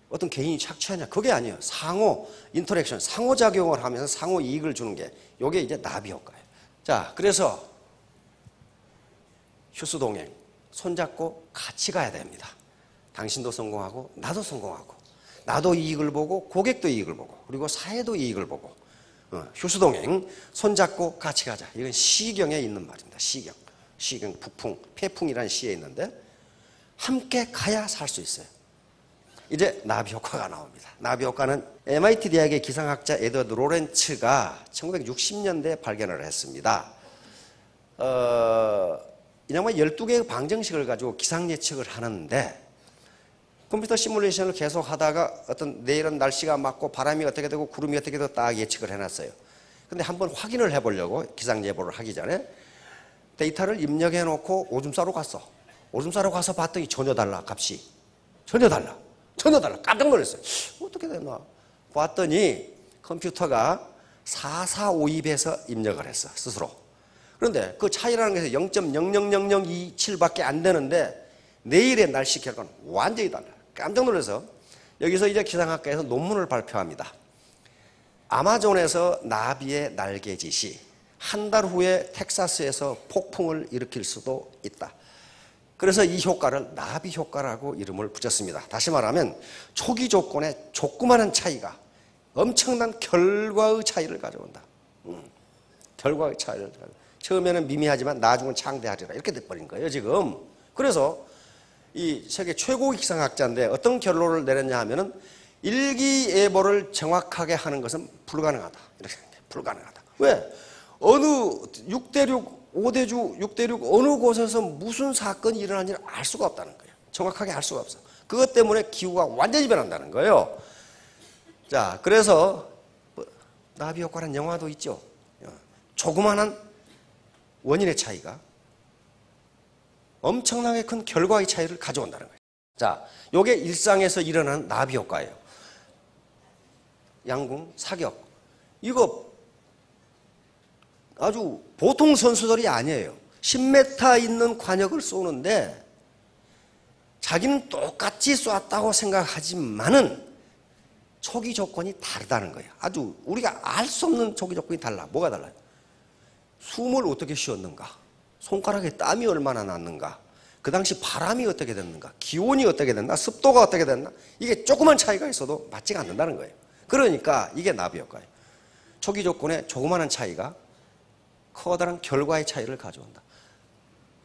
어떤 개인이 착취하냐? 그게 아니에요. 상호 interaction, 상호 작용을 하면서 상호 이익을 주는 게 이게 이제 나비 효과예요. 자, 그래서 휴수 동행 손잡고 같이 가야 됩니다. 당신도 성공하고 나도 성공하고 나도 이익을 보고 고객도 이익을 보고 그리고 사회도 이익을 보고 어, 휴수 동행 손잡고 같이 가자. 이건 시경에 있는 말입니다. 시경. 시경 북풍, 폐풍이라는 시에 있는데 함께 가야 살 수 있어요. 이제 나비 효과가 나옵니다. 나비 효과는 MIT 대학의 기상학자 에드워드 로렌츠가 1960년대에 발견을 했습니다. 어, 이냐면 12개의 방정식을 가지고 기상 예측을 하는데 컴퓨터 시뮬레이션을 계속 하다가 어떤 내일은 날씨가 맞고 바람이 어떻게 되고 구름이 어떻게 되고 딱 예측을 해놨어요. 근데 한번 확인을 해보려고 기상 예보를 하기 전에 데이터를 입력해 놓고 오줌 싸러 갔어. 오줌 싸러 가서 봤더니 전혀 달라 값이 전혀 달라 전혀 달라 깜짝 놀랐어요. 어떻게 됐나 봤더니 컴퓨터가 4452에서 입력을 했어 스스로. 그런데 그 차이라는 것이 0.00027밖에 안 되는데 내일의 날씨 결과는 완전히 달라요. 깜짝 놀라서 여기서 이제 기상학과에서 논문을 발표합니다. 아마존에서 나비의 날개짓이 한 달 후에 텍사스에서 폭풍을 일으킬 수도 있다. 그래서 이 효과를 나비 효과라고 이름을 붙였습니다. 다시 말하면 초기 조건의 조그마한 차이가 엄청난 결과의 차이를 가져온다. 음, 결과의 차이를 가져. 처음에는 미미하지만 나중은 창대하리라 이렇게 돼버린 거예요 지금. 그래서 이 세계 최고 기상학자인데 어떤 결론을 내렸냐 하면은 일기예보를 정확하게 하는 것은 불가능하다. 이렇게 불가능하다. 왜? 어느 6대륙, 5대주, 6대륙 어느 곳에서 무슨 사건이 일어나는지를 알 수가 없다는 거예요. 정확하게 알 수가 없어. 그것 때문에 기후가 완전히 변한다는 거예요. 자, 그래서 뭐, 나비 효과라는 영화도 있죠. 조그마한 원인의 차이가 엄청나게 큰 결과의 차이를 가져온다는 거예요. 자, 요게 일상에서 일어나는 나비 효과예요. 양궁, 사격. 이거 아주 보통 선수들이 아니에요. 10m 있는 관역을 쏘는데 자기는 똑같이 쐈다고 생각하지만은 초기 조건이 다르다는 거예요. 아주 우리가 알 수 없는 초기 조건이 달라. 뭐가 달라요? 숨을 어떻게 쉬었는가? 손가락에 땀이 얼마나 났는가? 그 당시 바람이 어떻게 됐는가? 기온이 어떻게 됐나? 습도가 어떻게 됐나? 이게 조그만 차이가 있어도 맞지가 않는다는 거예요. 그러니까 이게 나비 효과예요. 초기 조건에 조그마한 차이가 커다란 결과의 차이를 가져온다.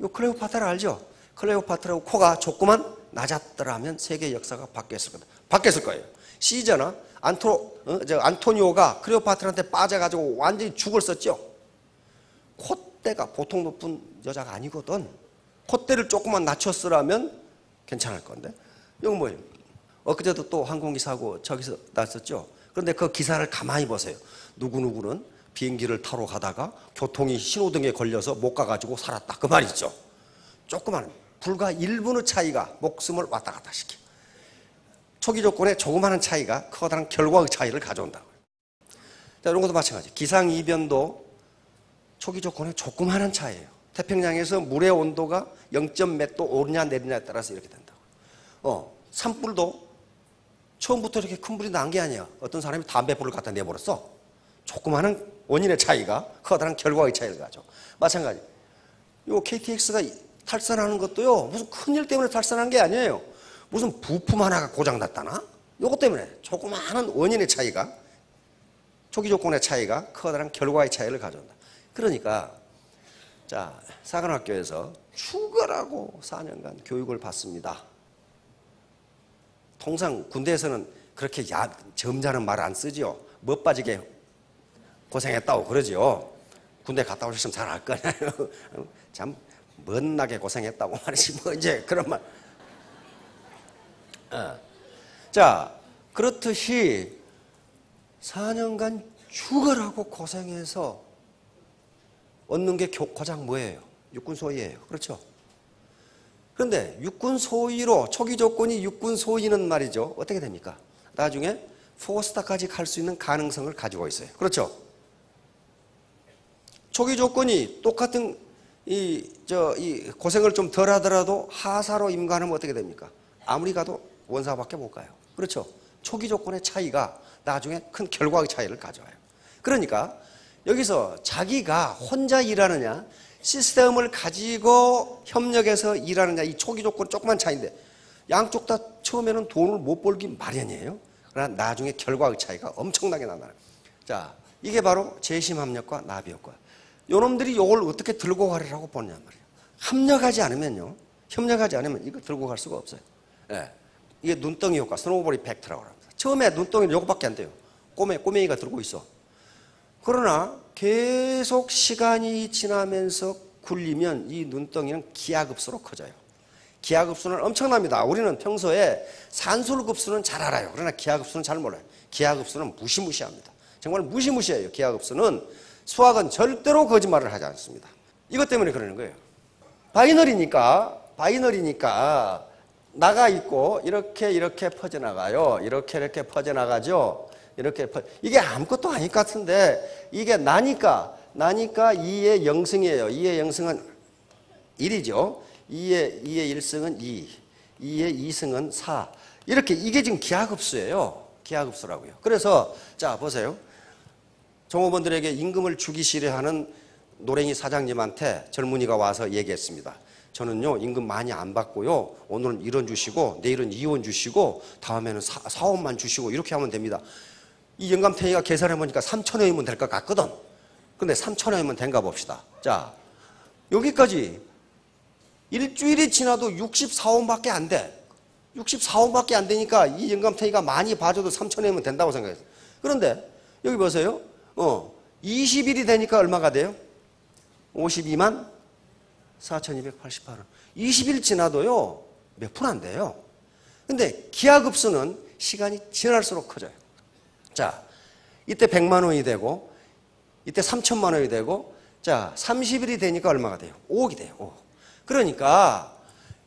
이 클레오파트라 알죠? 클레오파트라고 코가 조그만 낮았더라면 세계 역사가 바뀌었을 거다. 바뀌었을 거예요. 시저나 안토 어? 저 안토니오가 클레오파트라한테 빠져가지고 완전히 죽을 썼죠. 콧대가 보통 높은 여자가 아니거든. 콧대를 조금만 낮췄으라면 괜찮을 건데. 이거 뭐예요? 엊그제도 또 항공기 사고 저기서 났었죠. 그런데 그 기사를 가만히 보세요. 누구누구는 비행기를 타러 가다가 교통이 신호등에 걸려서 못 가가지고 살았다. 그 말이죠. 조그만 불과 1분의 차이가 목숨을 왔다 갔다 시켜. 초기 조건의 조그마한 차이가 커다란 결과의 차이를 가져온다고요. 자, 이런 것도 마찬가지. 기상 이변도 초기 조건의 조그마한 차이예요. 태평양에서 물의 온도가 0.몇 도 오르냐 내리냐에 따라서 이렇게 된다고. 어, 산불도 처음부터 이렇게 큰 불이 난 게 아니야. 어떤 사람이 담배불을 갖다 내버렸어. 조그마한 원인의 차이가 커다란 결과의 차이를 가져. 마찬가지. 요 KTX가 탈선하는 것도요, 무슨 큰일 때문에 탈선한 게 아니에요. 무슨 부품 하나가 고장났다나? 요것 때문에 조그마한 원인의 차이가, 초기 조건의 차이가 커다란 결과의 차이를 가져온다. 그러니까, 자, 사관학교에서 죽어라고 4년간 교육을 받습니다. 통상 군대에서는 그렇게 야, 점잖은 말 안 쓰지요. 멋 빠지게 고생했다고 그러지요. 군대 갔다 오셨으면 잘 알 거예요. 참 멋나게 고생했다고 말이지 뭐 이제 그런 말. 어. 자 그렇듯이 4년간 죽어라고 고생해서 얻는 게 고장 뭐예요? 육군 소위예요. 그렇죠? 그런데 육군 소위로 초기 조건이 육군 소위는 말이죠. 어떻게 됩니까? 나중에 포스타까지 갈 수 있는 가능성을 가지고 있어요. 그렇죠? 초기 조건이 똑같은 이, 저, 이 고생을 좀 덜 하더라도 하사로 임관하면 어떻게 됩니까? 아무리 가도 원사밖에 못 가요. 그렇죠? 초기 조건의 차이가 나중에 큰 결과의 차이를 가져와요. 그러니까 여기서 자기가 혼자 일하느냐, 시스템을 가지고 협력해서 일하느냐, 이 초기 조건 조그만 차이인데 양쪽 다 처음에는 돈을 못 벌기 마련이에요. 그러나 나중에 결과의 차이가 엄청나게 나나요. 자, 이게 바로 재심 합력과 나비 효과. 요놈들이 이걸 어떻게 들고 가려고 보냐 말이에요. 합력하지 않으면요. 협력하지 않으면 이거 들고 갈 수가 없어요. 예. 이게 눈덩이 효과, 스노우볼 이펙트라고 합니다. 처음에 눈덩이는 요거밖에 안 돼요. 꼬매, 꼬맹이가 들고 있어. 그러나 계속 시간이 지나면서 굴리면 이 눈덩이는 기하급수로 커져요. 기하급수는 엄청납니다. 우리는 평소에 산술급수는 잘 알아요. 그러나 기하급수는 잘 몰라요. 기하급수는 무시무시합니다. 정말 무시무시해요. 기하급수는 수학은 절대로 거짓말을 하지 않습니다. 이것 때문에 그러는 거예요. 바이너리니까, 바이너리니까 나가 있고 이렇게 이렇게 퍼져나가요. 이렇게 이렇게 퍼져나가죠. 이렇게 퍼 이게 아무것도 아닐 것 같은데 이게 나니까 나니까 2의 영승이에요. 2의 영승은 1이죠. 2의 2의 1승은 2. 2의 2승은 4. 이렇게 이게 지금 기하급수예요. 기하급수라고요. 그래서 자 보세요. 종업원들에게 임금을 주기 싫어하는 노랭이 사장님한테 젊은이가 와서 얘기했습니다. 저는요 임금 많이 안 받고요 오늘은 1원 주시고 내일은 2원 주시고 다음에는 4, 4원만 주시고 이렇게 하면 됩니다. 이 영감탱이가 계산해 보니까 3천 원이면 될 것 같거든. 근데 3천 원이면 된가 봅시다. 자 여기까지 일주일이 지나도 64원밖에 안 돼. 64원밖에 안 되니까 이 영감탱이가 많이 봐줘도 3천 원이면 된다고 생각했어요. 그런데 여기 보세요. 어, 20일이 되니까 얼마가 돼요? 52만 4,288원. 20일 지나도요, 몇 푼 안 돼요. 근데 기하급수는 시간이 지날수록 커져요. 자, 이때 100만 원이 되고, 이때 3천만 원이 되고, 자, 30일이 되니까 얼마가 돼요? 5억이 돼요. 5억. 그러니까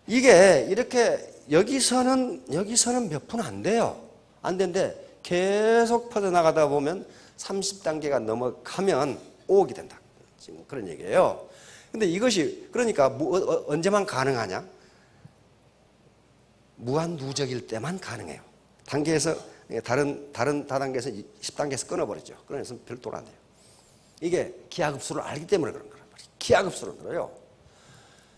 이게 이렇게 여기서는, 여기서는 몇 푼 안 돼요. 안 되는데 계속 퍼져나가다 보면 30단계가 넘어가면 5억이 된다. 지금 그런 얘기예요. 근데 이것이 그러니까 뭐, 어, 언제만 가능하냐? 무한 누적일 때만 가능해요. 단계에서 다른 다른 다단계에서 10단계에서 끊어버리죠. 그래서 별도로 안 돼요. 이게 기하급수를 알기 때문에 그런 거란 말이에요. 기하급수를 들어요.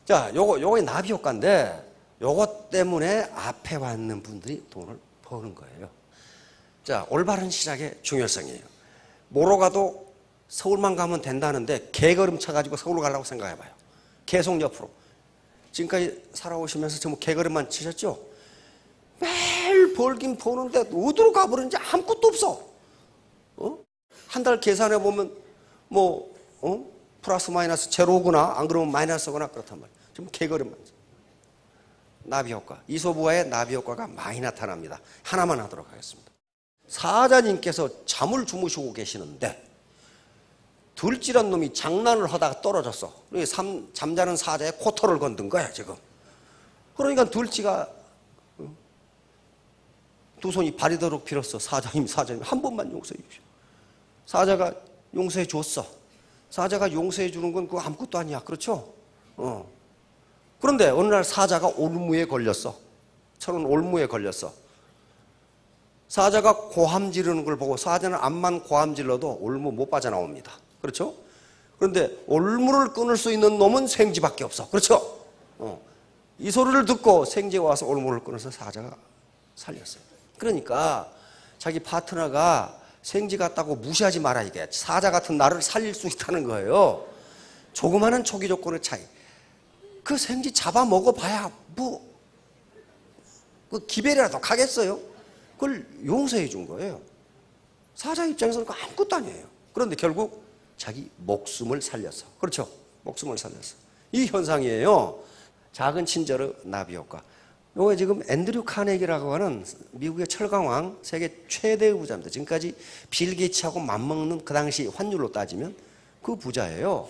자, 요거 요거 나비 효과인데 요것 때문에 앞에 왔는 분들이 돈을 버는 거예요. 자, 올바른 시작의 중요성이에요. 뭐로 가도 서울만 가면 된다는데 개걸음 쳐가지고 서울 가려고 생각해봐요. 계속 옆으로. 지금까지 살아오시면서 전부 개걸음만 치셨죠? 매일 벌긴 버는데 어디로 가버리는지 아무것도 없어. 어? 한 달 계산해보면 뭐 어? 플러스 마이너스 제로구나 안 그러면 마이너스거나 그렇단 말이에요. 전부 개걸음만. 나비 효과. 이소부화의 나비 효과가 많이 나타납니다. 하나만 하도록 하겠습니다. 사자님께서 잠을 주무시고 계시는데 들찌란 놈이 장난을 하다가 떨어졌어. 잠자는 사자의 코털을 건든 거야 지금. 그러니까 둘째가 어? 두 손이 발이도록 빌었어. 사장님, 사장님, 한 번만 용서해 주십시오. 사자가 용서해 줬어. 사자가 용서해 주는 건 그거 아무것도 아니야. 그렇죠? 어. 그런데 어느 날 사자가 올무에 걸렸어. 철은 올무에 걸렸어. 사자가 고함 지르는 걸 보고 사자는 암만 고함 질러도 올무 못 빠져나옵니다. 그렇죠? 그런데 올무를 끊을 수 있는 놈은 생쥐밖에 없어. 그렇죠? 어. 이 소리를 듣고 생쥐가 와서 올무를 끊어서 사자가 살렸어요. 그러니까 자기 파트너가 생쥐 같다고 무시하지 마라 이게. 사자 같은 나를 살릴 수 있다는 거예요. 조그마한 초기 조건의 차이. 그 생쥐 잡아 먹어봐야 뭐, 그 기별이라도 가겠어요? 그걸 용서해 준 거예요. 사자 입장에서는 아무것도 아니에요. 그런데 결국 자기 목숨을 살렸어. 그렇죠? 목숨을 살렸어. 이 현상이에요. 작은 친절의 나비 효과. 요거 지금 앤드류 카네기라고 하는 미국의 철강왕 세계 최대의 부자입니다. 지금까지 빌 게이츠하고 맞먹는 그 당시 환율로 따지면 그 부자예요.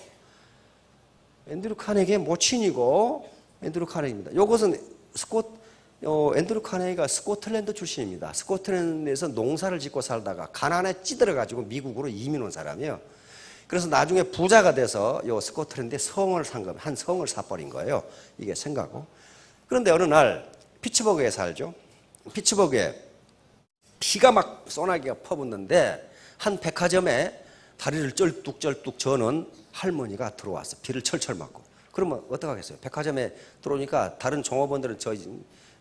앤드류 카네기의 모친이고 앤드류 카네기입니다. 요것은 스콧 어, 앤드류 카네기가 스코틀랜드 출신입니다. 스코틀랜드에서 농사를 짓고 살다가 가난에 찌들어 가지고 미국으로 이민 온 사람이에요. 그래서 나중에 부자가 돼서 요 스코틀랜드에 성을 산 겁니다. 한 성을 사버린 거예요. 이게 생각고. 그런데 어느 날 피츠버그에 살죠. 피츠버그에 비가 막 소나기가 퍼붓는데 한 백화점에 다리를 쩔뚝쩔뚝 저는 할머니가 들어왔어. 비를 철철 맞고. 그러면 어떡하겠어요? 백화점에 들어오니까 다른 종업원들은 저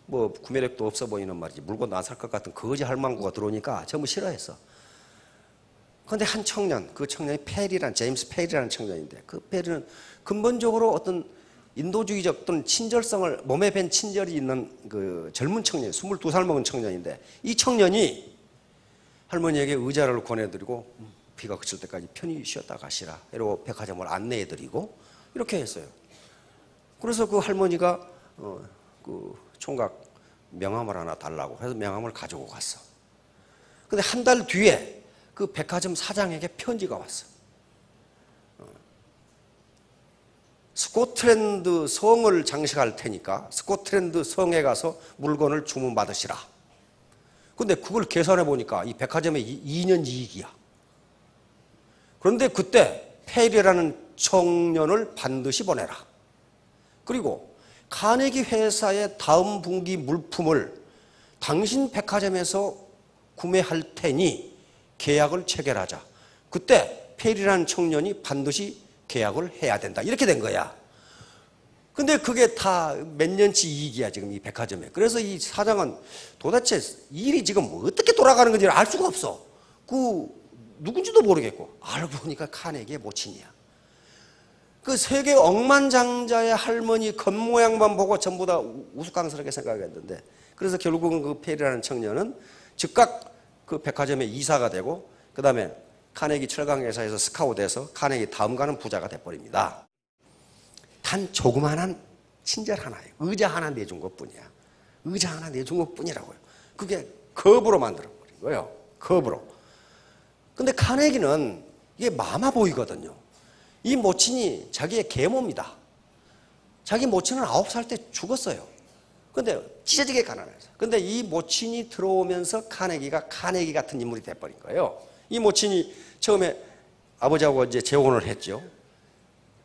뭐 구매력도 없어 보이는 말이지 물건도 안 살 것 같은 거지 할망구가 들어오니까 전부 싫어했어. 그런데 한 청년, 그 청년이 페리란 제임스 페리라는 청년인데 그 페리는 근본적으로 어떤 인도주의적 어떤 친절성을 몸에 밴 친절이 있는 그 젊은 청년, 22살 먹은 청년인데 이 청년이 할머니에게 의자를 권해드리고 음, 비가 그칠 때까지 편히 쉬었다 가시라. 이러고 백화점을 안내해드리고 이렇게 했어요. 그래서 그 할머니가 어, 그 총각 명함을 하나 달라고 해서 명함을 가지고 갔어. 근데 한 달 뒤에 그 백화점 사장에게 편지가 왔어. 어. 스코틀랜드 성을 장식할 테니까 스코틀랜드 성에 가서 물건을 주문받으시라. 근데 그걸 계산해 보니까 이 백화점에 2년 이익이야. 그런데 그때 페리라는 청년을 반드시 보내라. 그리고 카네기 회사의 다음 분기 물품을 당신 백화점에서 구매할 테니 계약을 체결하자. 그때 페리라는 청년이 반드시 계약을 해야 된다. 이렇게 된 거야. 근데 그게 다 몇 년치 이익이야, 지금 이 백화점에. 그래서 이 사장은 도대체 일이 지금 어떻게 돌아가는 건지 알 수가 없어. 그, 누군지도 모르겠고. 알고 보니까 카네기의 모친이야. 그 세계 억만장자의 할머니 겉모양만 보고 전부 다 우스꽝스럽게 생각했는데 그래서 결국은 그 페리라는 청년은 즉각 그 백화점의 이사가 되고 그 다음에 카네기 철강회사에서 스카우트해서 카네기 다음 가는 부자가 돼버립니다. 단 조그만한 친절 하나예요. 의자 하나 내준 것 뿐이야. 의자 하나 내준 것 뿐이라고요. 그게 겁으로 만들어버린 거예요. 겁으로. 근데 카네기는 이게 마마 보이거든요. 이 모친이 자기의 계모입니다. 자기 모친은 아홉 살 때 죽었어요. 근데 찢어지게 가난해서. 근데 이 모친이 들어오면서 카네기가 카네기 같은 인물이 돼버린 거예요. 이 모친이 처음에 아버지하고 이제 재혼을 했죠.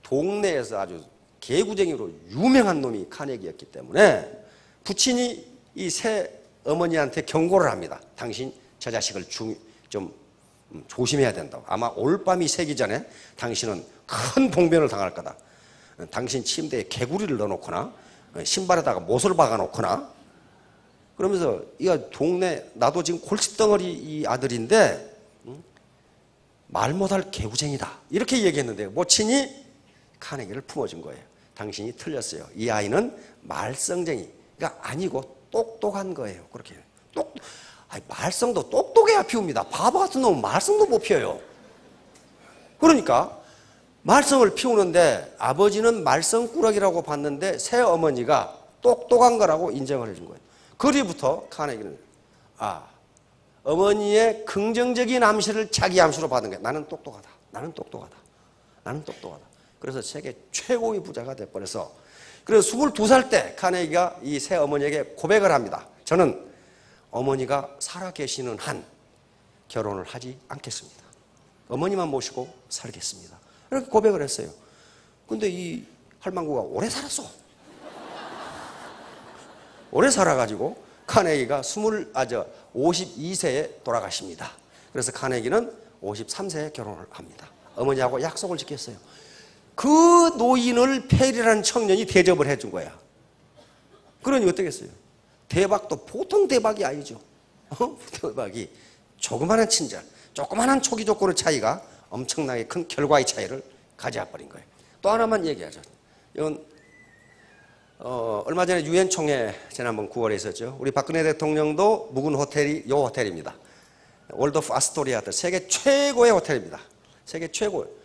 동네에서 아주 개구쟁이로 유명한 놈이 카네기였기 때문에 부친이 이 새 어머니한테 경고를 합니다. 당신 저 자식을 중, 좀 음, 조심해야 된다고. 아마 올 밤이 새기 전에 당신은 큰 봉변을 당할 거다. 당신 침대에 개구리를 넣어놓거나 신발에다가 못을 박아놓거나 그러면서 이 동네 나도 지금 골칫덩어리 이 아들인데 말 못할 개구쟁이다 이렇게 얘기했는데 모친이 카네기를 품어준 거예요. 당신이 틀렸어요. 이 아이는 말썽쟁이가 아니고 똑똑한 거예요. 그렇게 똑 아니, 말썽도 똑똑해야 피웁니다. 바보 같은 놈은 말썽도 못 피워요. 그러니까 말썽을 피우는데 아버지는 말썽꾸러기라고 봤는데 새 어머니가 똑똑한 거라고 인정을 해준 거예요. 그리부터 카네기는 아 어머니의 긍정적인 암시를 자기 암시로 받은 거예요. 나는 똑똑하다. 나는 똑똑하다. 나는 똑똑하다. 그래서 세계 최고의 부자가 돼버려서 그래서 22살 때 카네기가 이 새 어머니에게 고백을 합니다. 저는 어머니가 살아 계시는 한 결혼을 하지 않겠습니다. 어머니만 모시고 살겠습니다. 이렇게 고백을 했어요. 근데 이 할망구가 오래 살았어. 오래 살아가지고 카네기가 20, 아, 저, 52세에 돌아가십니다. 그래서 카네기는 53세에 결혼을 합니다. 어머니하고 약속을 지켰어요. 그 노인을 페리라는 청년이 대접을 해준 거야. 그러니 어떻겠어요? 대박도 보통 대박이 아니죠. 어? 대박이 조그마한 친절, 조그마한 초기 조건의 차이가 엄청나게 큰 결과의 차이를 가져와 버린 거예요. 또 하나만 얘기하죠. 이건 어, 얼마 전에 유엔 총회 지난번 9월에 있었죠. 우리 박근혜 대통령도 묵은 호텔이 요 호텔입니다. 월드오프 아스토리아 세계 최고의 호텔입니다. 세계 최고.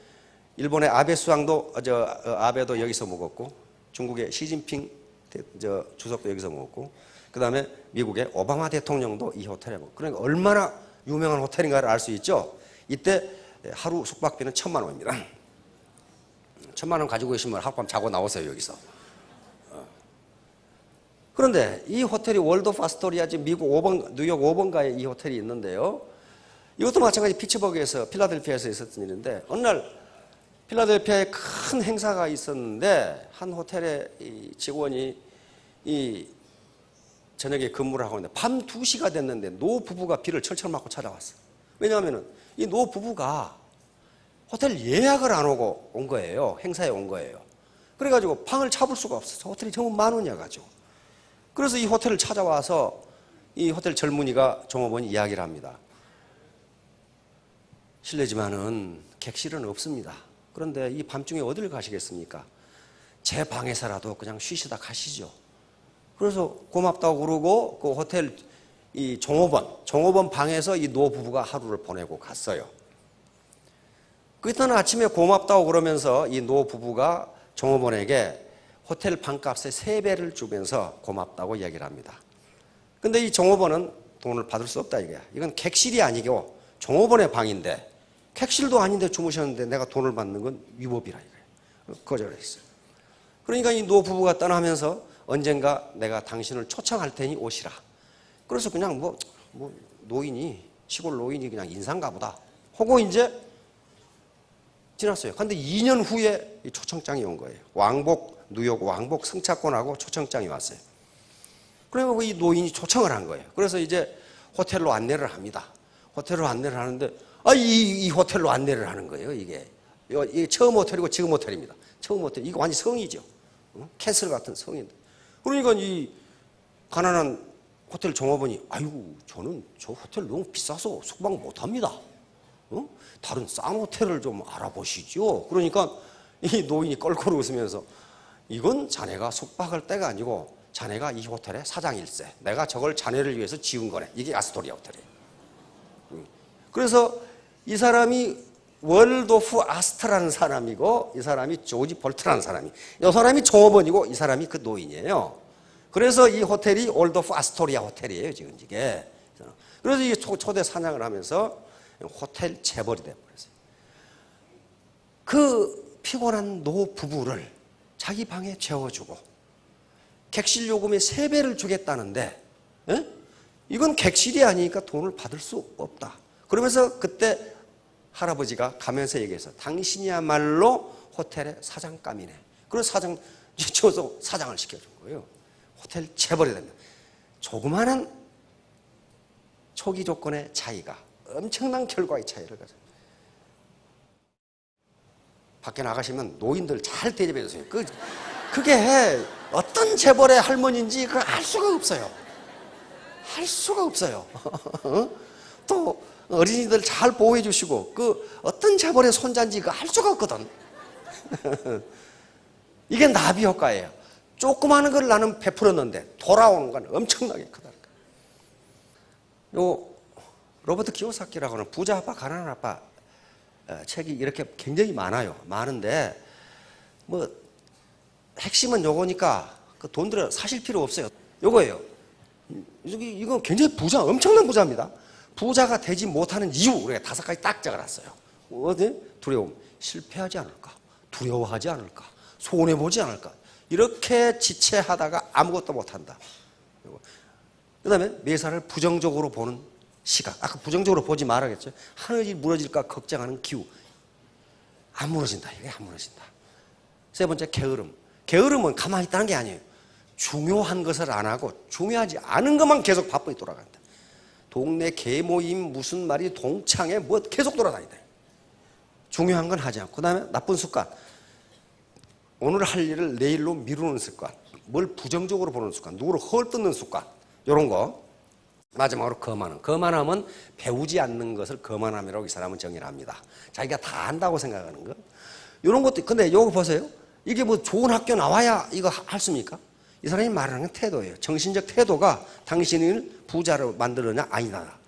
일본의 아베 수상도 어, 저 어, 아베도 여기서 묵었고 중국의 시진핑 대, 저 주석도 여기서 묵었고 그 다음에 미국의 오바마 대통령도 이 호텔에 묵고 그러니까 얼마나 유명한 호텔인가를 알 수 있죠. 이때 하루 숙박비는 천만 원입니다. 천만 원 가지고 계시면 하룻밤 자고 나오세요 여기서. 그런데 이 호텔이 월도프 아스토리아 지금 미국 5번 뉴욕 5번가에 이 호텔이 있는데요. 이것도 마찬가지 피츠버그에서 필라델피아에서 있었던 일인데 어느 날 필라델피아에 큰 행사가 있었는데 한 호텔의 이 직원이 이 저녁에 근무를 하고 있는데 밤 2시가 됐는데 노 부부가 비를 철철 맞고 찾아왔어요. 왜냐하면 이 노 부부가 호텔 예약을 안 오고 온 거예요. 행사에 온 거예요. 그래가지고 방을 잡을 수가 없어서 호텔이 전부 만 원이야 가지고. 그래서 이 호텔을 찾아와서 이 호텔 젊은이가 종업원이 이야기를 합니다. 실례지만은 객실은 없습니다. 그런데 이 밤중에 어디를 가시겠습니까? 제 방에서라도 그냥 쉬시다 가시죠. 그래서 고맙다고 그러고 그 호텔 이 종업원, 종업원 방에서 이 노 부부가 하루를 보내고 갔어요. 그 이튿날 아침에 고맙다고 그러면서 이 노 부부가 종업원에게 호텔 방값의 세배를 주면서 고맙다고 이야기를 합니다. 근데 이 종업원은 돈을 받을 수 없다 이거야. 이건 객실이 아니고 종업원의 방인데 객실도 아닌데 주무셨는데 내가 돈을 받는 건 위법이라 이거예요. 거절했어요. 그러니까 이 노 부부가 떠나면서 언젠가 내가 당신을 초청할 테니 오시라. 그래서 그냥 뭐, 뭐 노인이 시골 노인이 그냥 인상가 보다. 하고 이제 지났어요. 근데 2년 후에 이 초청장이 온 거예요. 왕복 뉴욕 왕복 승차권하고 초청장이 왔어요. 그러면 이 노인이 초청을 한 거예요. 그래서 이제 호텔로 안내를 합니다. 호텔로 안내를 하는데 아, 이, 이 호텔로 안내를 하는 거예요, 이게. 이게 처음 호텔이고 지금 호텔입니다. 처음 호텔. 이거 완전 성이죠. 어? castle 같은 성인데. 그러니까 이 가난한 호텔 종업원이 아이고, 저는 저 호텔 너무 비싸서 숙박 못 합니다. 어? 다른 싼 호텔을 좀 알아보시죠. 그러니까 이 노인이 껄껄 웃으면서 이건 자네가 숙박할 때가 아니고 자네가 이 호텔의 사장일세. 내가 저걸 자네를 위해서 지은 거네. 이게 아스토리아 호텔이에요. 그래서 이 사람이 월도프 아스토라는 사람이고 이 사람이 조지 볼트라는 사람이 이 사람이 종업원이고 이 사람이 그 노인이에요. 그래서 이 호텔이 월도프 아스토리아 호텔이에요 지금 이게. 그래서 이게 초대 사장을 하면서 호텔 재벌이 돼버렸어요. 그 피곤한 노 부부를 자기 방에 재워주고 객실 요금의 세 배를 주겠다는데 에? 이건 객실이 아니니까 돈을 받을 수 없다. 그러면서 그때 할아버지가 가면서 얘기해서 당신이야말로 호텔의 사장감이네. 그래서 사장, 지어서 사장을 시켜준 거예요. 호텔 재벌이 됩니다. 조그마한 초기 조건의 차이가 엄청난 결과의 차이를 가져. 밖에 나가시면 노인들 잘 대접해 주세요. 그, 그게 어떤 재벌의 할머니인지 그걸 알 수가 없어요. 할 수가 없어요. 어? 또 어린이들 잘 보호해 주시고 그 어떤 재벌의 손자인지 그알 수가 없거든. 이게 나비 효과예요. 조그마한 걸 나는 베풀었는데 돌아오는 건 엄청나게 크다. 요 로버트 키오사키라고 하는 부자 아빠 가난한 아빠 어, 책이 이렇게 굉장히 많아요. 많은데 뭐 핵심은 요거니까 그 돈 들여 사실 필요 없어요. 요거예요. 여기 이거 굉장히 부자 엄청난 부자입니다. 부자가 되지 못하는 이유 우리가 다섯 가지 딱 적어놨어요. 어디 두려움 실패하지 않을까? 두려워하지 않을까? 손해 보지 않을까? 이렇게 지체하다가 아무것도 못한다. 그 다음에 매사를 부정적으로 보는 시각. 아까 부정적으로 보지 말아겠죠. 하늘이 무너질까 걱정하는 기우. 안 무너진다. 이게 안 무너진다. 세 번째, 게으름. 게으름은 가만히 있다는 게 아니에요. 중요한 것을 안 하고 중요하지 않은 것만 계속 바쁘게 돌아간다. 동네 개모임 무슨 말이 동창회 뭐 계속 돌아다니다. 중요한 건 하지 않고. 그 다음에 나쁜 습관. 오늘 할 일을 내일로 미루는 습관. 뭘 부정적으로 보는 습관. 누구를 헐뜯는 습관. 이런 거. 마지막으로 거만함. 거만함은 배우지 않는 것을 거만함이라고 이 사람은 정의를 합니다. 자기가 다 안다고 생각하는 거. 이런 것도, 근데 요거 보세요. 이게 뭐 좋은 학교 나와야 이거 할 수 있습니까? 이 사람이 말하는 건 태도예요. 정신적 태도가 당신을 부자로 만들느냐? 아니다.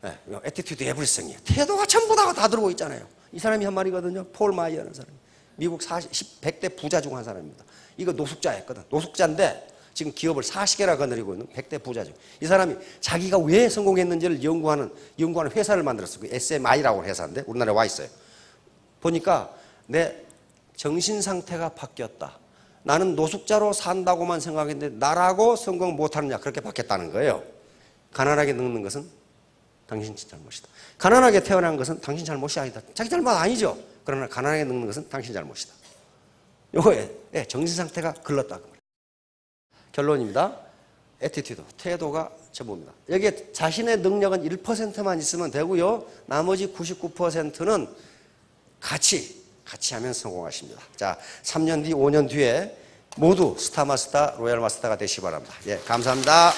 네, attitude everything이에요. 태도가 전부 다가 다 들어오고 있잖아요. 이 사람이 한 말이거든요. 폴 마이어라는 사람. 미국 40, 100대 부자 중 한 사람입니다. 이거 노숙자였거든. 노숙자인데 지금 기업을 40개나 거느리고 있는 100대 부자 중. 이 사람이 자기가 왜 성공했는지를 연구하는, 연구하는 회사를 만들었어요. 그 SMI라고 회사인데 우리나라에 와 있어요. 보니까 내 정신 상태가 바뀌었다. 나는 노숙자로 산다고만 생각했는데 나라고 성공 못하느냐 그렇게 바뀌었다는 거예요. 가난하게 늙는 것은 당신 잘못이다. 가난하게 태어난 것은 당신 잘못이 아니다. 자기 잘못 아니죠. 그러나 가난하게 늙는 것은 당신 잘못이다. 요거에 예, 정신 상태가 글렀다. 결론입니다. attitude, 태도가 전부입니다. 여기에 자신의 능력은 1%만 있으면 되고요. 나머지 99%는 같이 같이 하면 성공하십니다. 자, 3년 뒤, 5년 뒤에 모두 Star Master, Royal Master가 되시기 바랍니다. 예, 감사합니다.